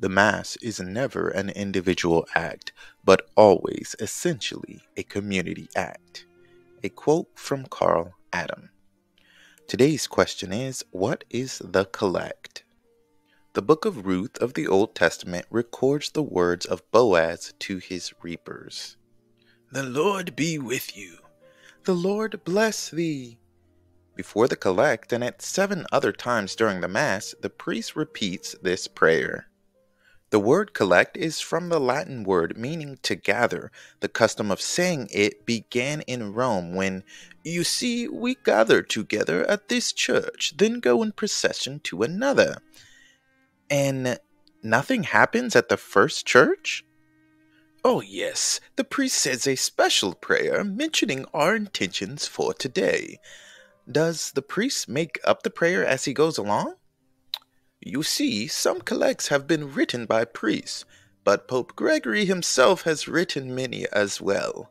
The Mass is never an individual act, but always essentially a community act. A quote from Karl Adam. Today's question is What is the collect? The book of Ruth of the Old Testament records the words of Boaz to his reapers The Lord be with you. The Lord bless thee. Before the collect and at seven other times during the Mass, the priest repeats this prayer. The word collect is from the Latin word meaning to gather. The custom of saying it began in Rome when, you see, we gather together at this church, then go in procession to another. And nothing happens at the first church? Oh, yes, the priest says a special prayer mentioning our intentions for today. Does the priest make up the prayer as he goes along? You see, some collects have been written by priests, but Pope Gregory himself has written many as well.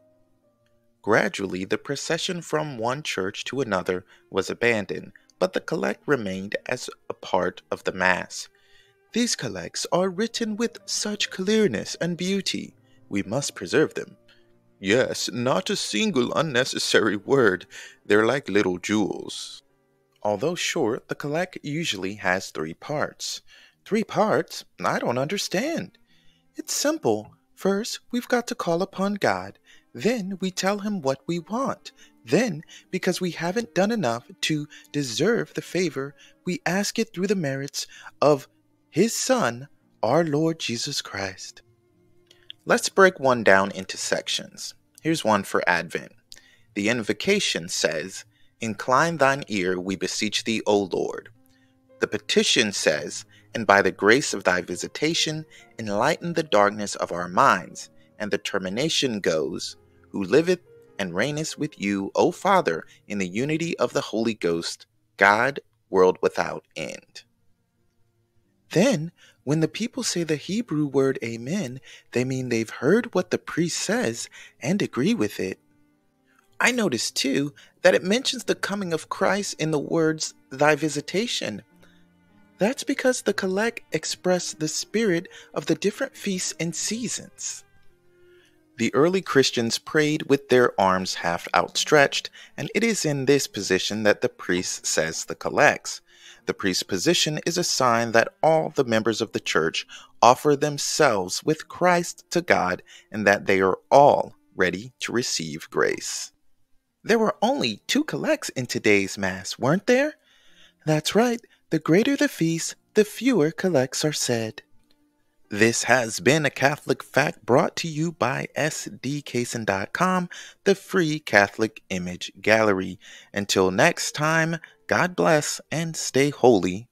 Gradually, the procession from one church to another was abandoned, but the collect remained as a part of the Mass. These collects are written with such clearness and beauty, we must preserve them. Yes, not a single unnecessary word. They're like little jewels. Although short, the collect usually has three parts. Three parts? I don't understand. It's simple. First, we've got to call upon God. Then we tell him what we want. Then, because we haven't done enough to deserve the favor, we ask it through the merits of his Son, our Lord Jesus Christ. Let's break one down into sections. Here's one for Advent. The invocation says, Incline thine ear, we beseech thee, O Lord. The petition says, And by the grace of thy visitation, enlighten the darkness of our minds. And the termination goes, Who liveth and reigneth with you, O Father, in the unity of the Holy Ghost, God, world without end. Then, when the people say the Hebrew word Amen, they mean they've heard what the priest says and agree with it. I noticed too that it mentions the coming of Christ in the words, Thy visitation. That's because the collect express the spirit of the different feasts and seasons. The early Christians prayed with their arms half outstretched, and it is in this position that the priest says the collects. The priest's position is a sign that all the members of the church offer themselves with Christ to God and that they are all ready to receive grace. There were only two collects in today's Mass, weren't there? That's right, the greater the feast, the fewer collects are said. This has been a Catholic Fact brought to you by SDCason.com, the free Catholic Image Gallery. Until next time, God bless and stay holy,